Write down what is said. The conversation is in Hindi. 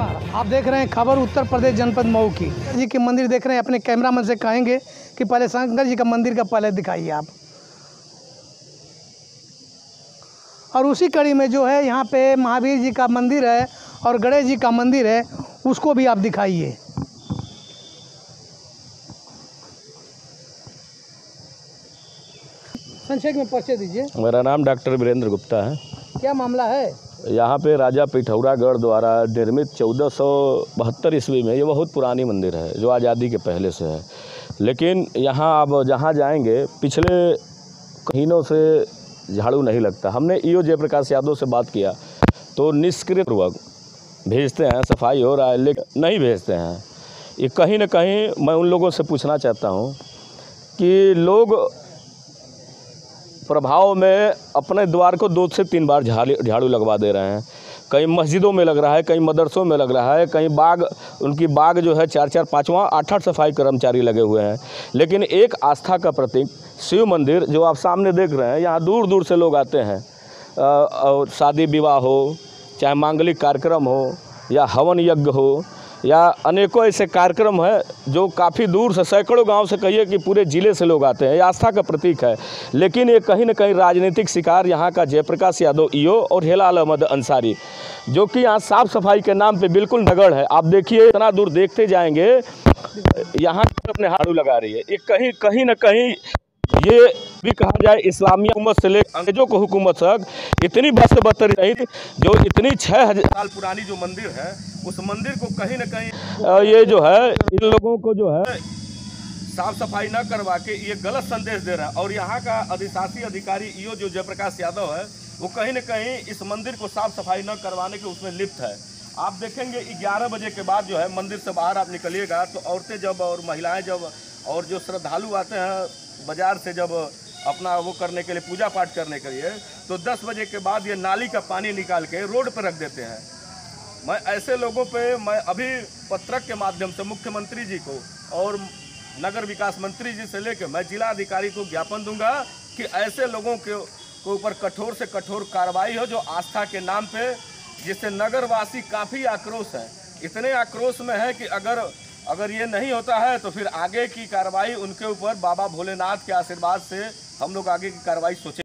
आप देख रहे हैं खबर उत्तर प्रदेश जनपद मऊ की। जी के मंदिर देख रहे हैं अपने कैमरा मैन से कहेंगे कि पहले शंकर जी का मंदिर का पहले दिखाइए आप। और उसी कड़ी में जो है यहाँ पे महावीर जी का मंदिर है और गणेश जी का मंदिर है उसको भी आप दिखाइए। संक्षेप में परिचय दीजिए। मेरा नाम डॉक्टर वीरेंद्र गुप्ता है। क्या मामला है? यहाँ पे राजा पिठौरागढ़ द्वारा निर्मित चौदह सौ बहत्तर ईस्वी में ये बहुत पुरानी मंदिर है, जो आज़ादी के पहले से है। लेकिन यहाँ अब जहाँ जाएँगे, पिछले महीनों से झाड़ू नहीं लगता। हमने ईओ जयप्रकाश यादव से बात किया तो निष्क्रिय पूर्वक भेजते हैं, सफ़ाई हो रहा है, लेकिन नहीं भेजते हैं। ये कहीं ना कहीं मैं उन लोगों से पूछना चाहता हूँ कि लोग प्रभाव में अपने द्वार को दो से तीन बार झाड़ू झाड़ू लगवा दे रहे हैं। कहीं मस्जिदों में लग रहा है कहीं मदरसों में लग रहा है कहीं बाग, उनकी बाग जो है चार चार, पाँचवा आठ आठ सफ़ाई कर्मचारी लगे हुए हैं। लेकिन एक आस्था का प्रतीक, शिव मंदिर जो आप सामने देख रहे हैं, यहाँ दूर दूर से लोग आते हैं। शादी विवाह हो, चाहे मांगलिक कार्यक्रम हो, या हवन यज्ञ हो या अनेकों ऐसे कार्यक्रम हैं जो काफ़ी दूर से, सैकड़ों गाँव से कहिए कि पूरे ज़िले से लोग आते हैं। ये आस्था का प्रतीक है। लेकिन ये कहीं ना कहीं राजनीतिक शिकार यहाँ का जयप्रकाश यादव, ईओ और हेलाल अहमद अंसारी, जो कि यहाँ साफ़ सफ़ाई के नाम पे बिल्कुल नगड़ है। आप देखिए, इतना दूर देखते जाएँगे, यहाँ अपने हाड़ू लगा रही है। ये कहीं कहीं ना कहीं ये भी कहा जाए इस्लामी हुकूमत से लेकर अंग्रेज़ों को हुकूमत तक इतनी बस बदतरी नहीं जो इतनी छः हज़ार साल पुरानी जो मंदिर है उस मंदिर को कहीं ना कहीं ये जो है इन लोगों को जो है साफ़ सफ़ाई न करवा के ये गलत संदेश दे रहा है। और यहाँ का अधिशासी अधिकारी ईओ जो जयप्रकाश यादव है वो कहीं ना कहीं इस मंदिर को साफ़ सफ़ाई न करवाने के उसमें लिप्त है। आप देखेंगे ग्यारह बजे के बाद जो है मंदिर से बाहर आप निकलिएगा तो औरतें जब और महिलाएँ जब और जो श्रद्धालु आते हैं बाज़ार से जब अपना वो करने के लिए पूजा पाठ करने के लिए तो 10 बजे के बाद ये नाली का पानी निकाल के रोड पर रख देते हैं। मैं ऐसे लोगों पे, मैं अभी पत्रक के माध्यम से, मुख्यमंत्री जी को और नगर विकास मंत्री जी से लेकर मैं जिला अधिकारी को ज्ञापन दूँगा कि ऐसे लोगों के के ऊपर कठोर से कठोर कार्रवाई हो जो आस्था के नाम पे, जिससे नगरवासी काफ़ी आक्रोश है। इतने आक्रोश में है कि अगर अगर ये नहीं होता है तो फिर आगे की कार्रवाई उनके ऊपर बाबा भोलेनाथ के आशीर्वाद से हम लोग आगे की कार्रवाई सोचें।